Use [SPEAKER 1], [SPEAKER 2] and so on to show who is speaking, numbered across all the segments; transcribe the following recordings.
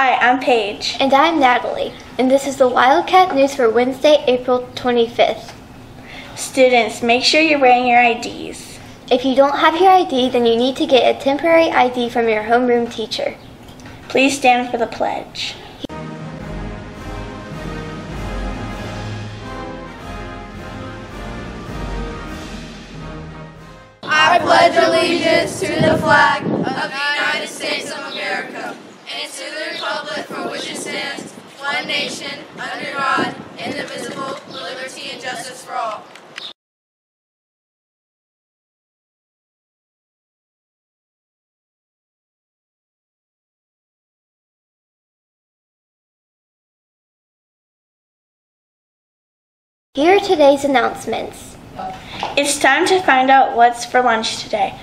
[SPEAKER 1] Hi, I'm Paige.
[SPEAKER 2] And I'm Natalie, and this is the Wildcat News for Wednesday, April 25th.
[SPEAKER 1] Students, make sure you're wearing your IDs.
[SPEAKER 2] If you don't have your ID, then you need to get a temporary ID from your homeroom teacher.
[SPEAKER 1] Please stand for the pledge.
[SPEAKER 3] I pledge allegiance to the flag of the United States of America and to the republic for which it stands, one nation, under God, indivisible, with liberty and justice for all.
[SPEAKER 2] Here are today's announcements.
[SPEAKER 1] It's time to find out what's for lunch today.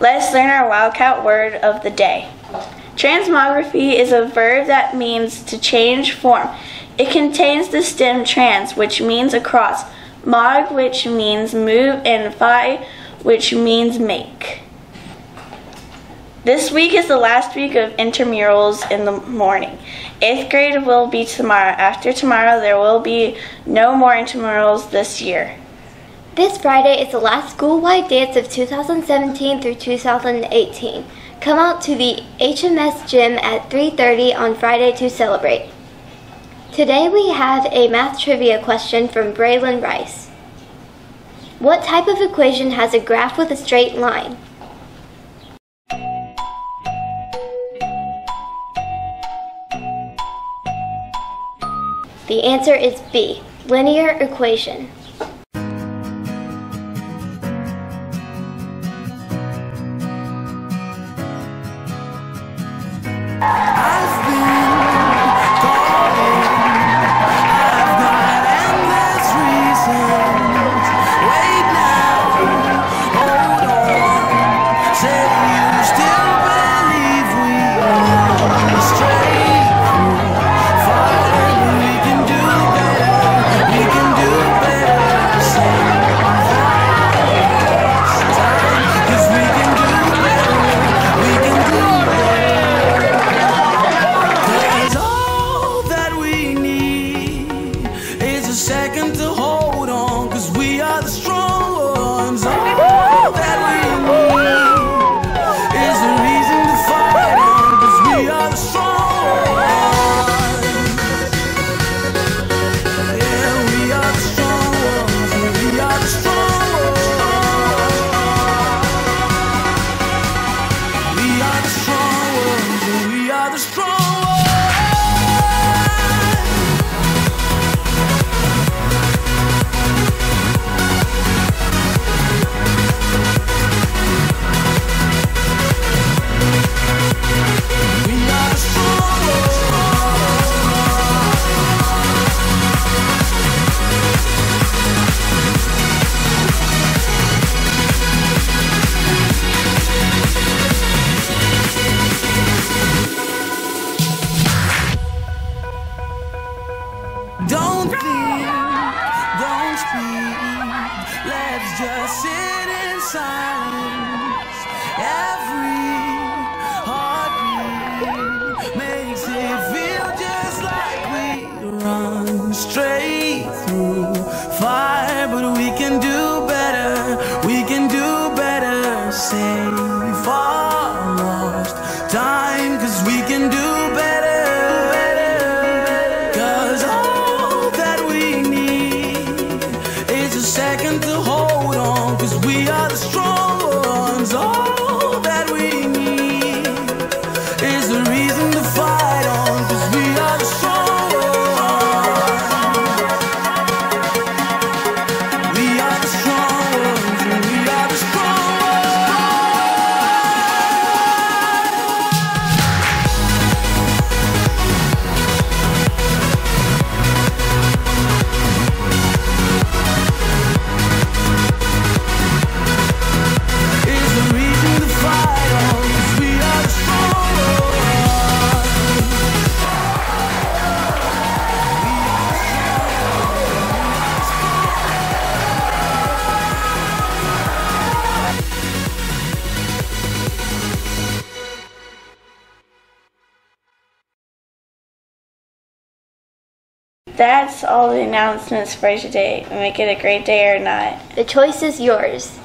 [SPEAKER 1] Let's learn our Wildcat word of the day. Transmogrify is a verb that means to change form. It contains the stem trans, which means across, mog, which means move, and phi, which means make. This week is the last week of intramurals in the morning. Eighth grade will be tomorrow. After tomorrow, there will be no more intramurals this year.
[SPEAKER 2] This Friday is the last school-wide dance of 2017 through 2018. Come out to the HMS gym at 3.30 on Friday to celebrate. Today we have a math trivia question from Braylon Rice. What type of equation has a graph with a straight line? The answer is B, linear equation.
[SPEAKER 4] Just sit in silence. Every heartbeat makes it feel just like we run straight through fire, but we can do better. We can do better. Save our lost time, cause we can do better.
[SPEAKER 1] That's all the announcements for today. Make it a great day or not.
[SPEAKER 2] The choice is yours.